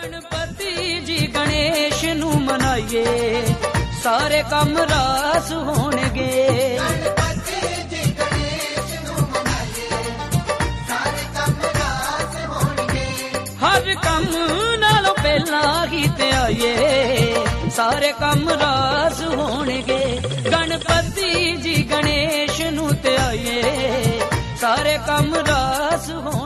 ਗਣਪਤੀ ਜੀ ਗਣੇਸ਼ ਨੂੰ ਮਨਾਈਏ ਸਾਰੇ ਕੰਮ ਰਾਸ ਹੋਣਗੇ ਹਰ ਕੰਮ ਨਾਲੋਂ ਪਹਿਲਾਂ ਹੀ ਤੇ ਆਈਏ ਸਾਰੇ ਕੰਮ ਰਾਸ ਹੋਣਗੇ ਗਣਪਤੀ ਜੀ ਗਣੇਸ਼ ਨੂੰ ਤੇ ਆਈਏ ਸਾਰੇ ਕੰਮ ਰਾਸ ਹੋਣਗੇ